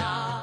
Yeah.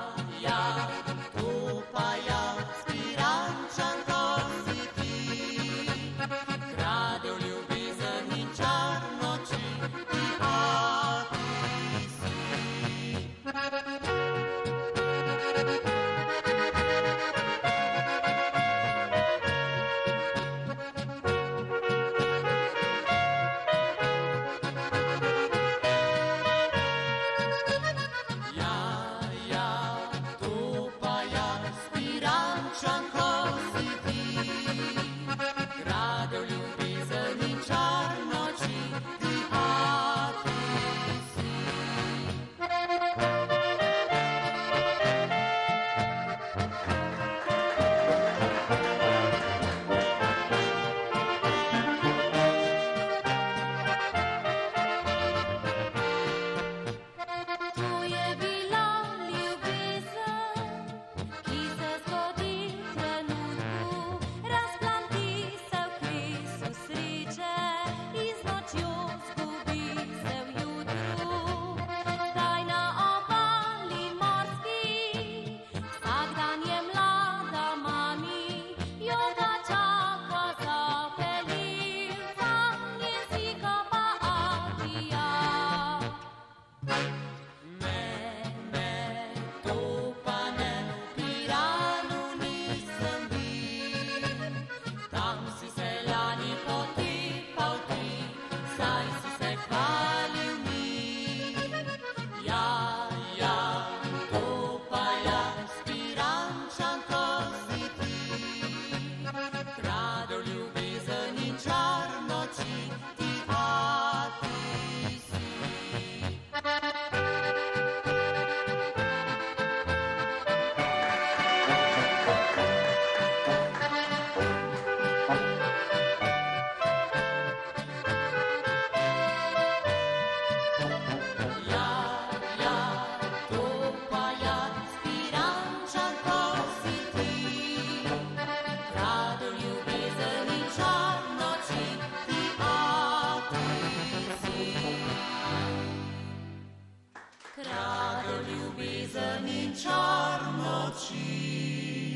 kradel ljubezen in čar noči.